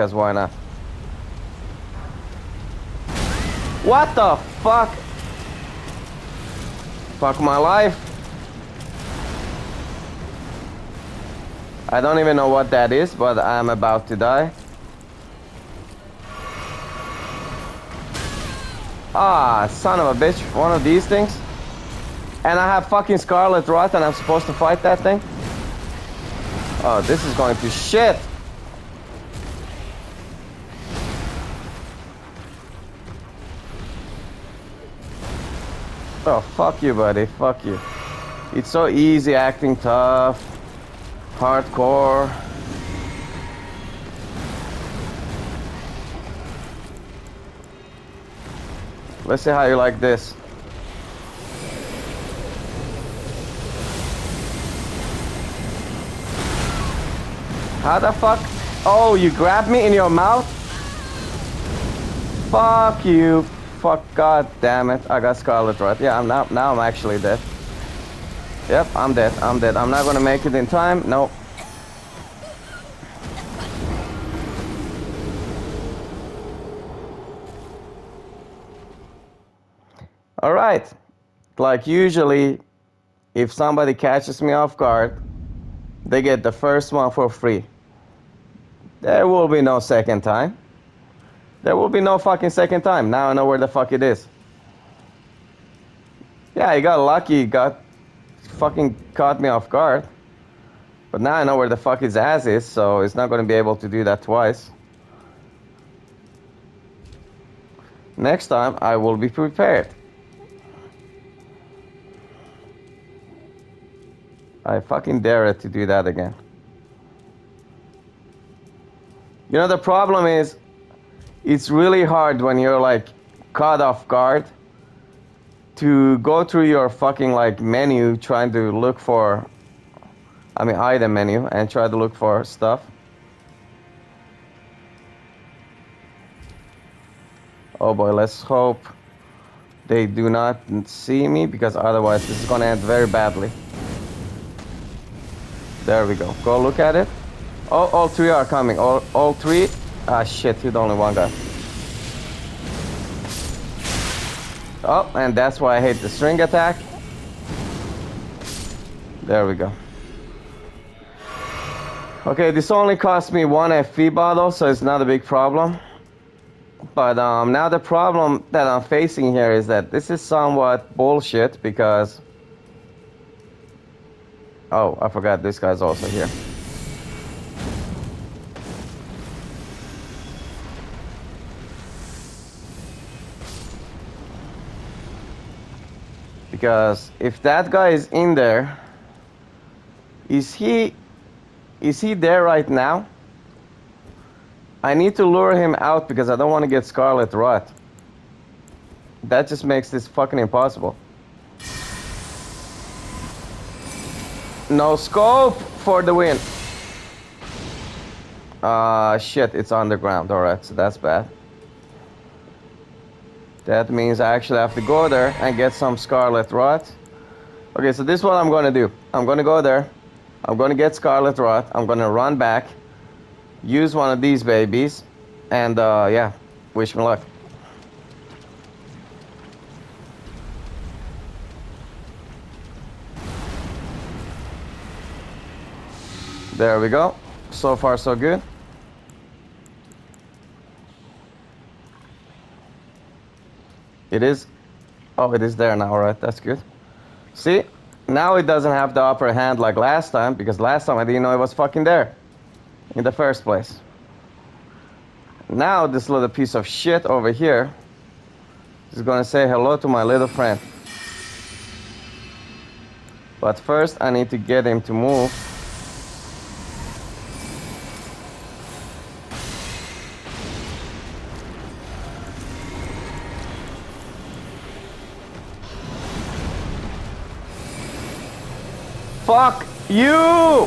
because why not? What the fuck? Fuck my life. I don't even know what that is, but I'm about to die. Ah, son of a bitch. One of these things. And I have fucking Scarlet Rot and I'm supposed to fight that thing? Oh, this is going to shit. Oh, fuck you, buddy. Fuck you. It's so easy acting tough. Hardcore. Let's see how you like this. How the fuck? Oh, you grabbed me in your mouth? Fuck you. Fuck, god damn it. I got Scarlet Rot. Yeah, I'm now, now I'm actually dead. Yep, I'm dead. I'm dead. I'm not gonna make it in time. Nope. All right. Like usually, if somebody catches me off guard, they get the first one for free. There will be no second time. There will be no fucking second time. Now I know where the fuck it is. Yeah, he got lucky, got fucking caught me off guard. But now I know where the fuck his ass is, so he's not gonna be able to do that twice. Next time I will be prepared. I fucking dare it to do that again. You know, the problem is, it's really hard when you're like caught off guard to go through your fucking like menu trying to look for, I mean, item menu and try to look for stuff. Oh boy, let's hope they do not see me because otherwise this is gonna end very badly. There we go. Go look at it. Oh, all three are coming. All, all three. Ah, shit. You're the only one guy. Oh, and that's why I hate the string attack. There we go. Okay, this only cost me one FP bottle, so it's not a big problem. But um, now the problem that I'm facing here is that this is somewhat bullshit because Oh, I forgot this guy's also here. Because if that guy is in there, is he is he there right now? I need to lure him out because I don't want to get Scarlet Rot. That just makes this fucking impossible. No scope for the win. Ah, uh, shit, it's underground. Alright, so that's bad. That means I actually have to go there and get some Scarlet Rot. Okay, so this is what I'm gonna do. I'm gonna go there. I'm gonna get Scarlet Rot. I'm gonna run back. Use one of these babies. And, uh, yeah, wish me luck. There we go. So far, so good. It is. Oh, it is there now, right? That's good. See? Now it doesn't have the upper hand like last time, because last time I didn't know it was fucking there. In the first place. Now this little piece of shit over here is gonna say hello to my little friend. But first I need to get him to move. Fuck you!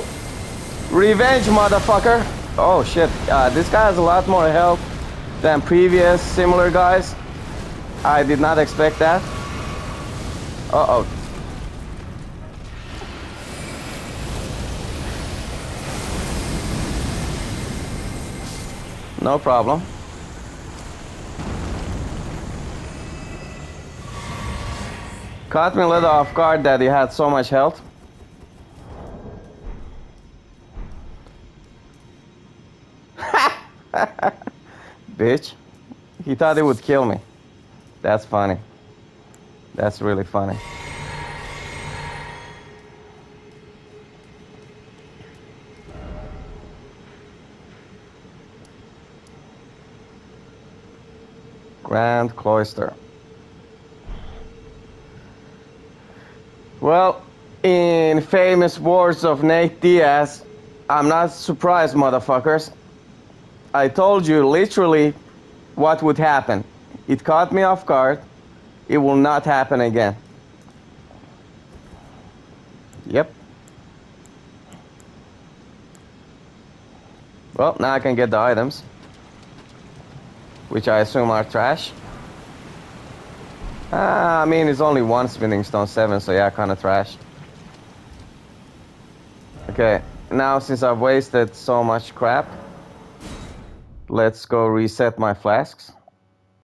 Revenge, motherfucker! Oh shit, uh, this guy has a lot more health than previous similar guys. I did not expect that. Uh-oh. No problem. Caught me a little off guard that he had so much health. Bitch. He thought it would kill me. That's funny. That's really funny. Grand Cloister. Well, in famous words of Nate Diaz, I'm not surprised, motherfuckers. I told you literally what would happen. It caught me off guard. It will not happen again. Yep. Well, now I can get the items. Which I assume are trash. Ah, I mean, it's only one smithing stone, seven, so yeah, kind of trash. Okay, now since I've wasted so much crap, let's go reset my flasks.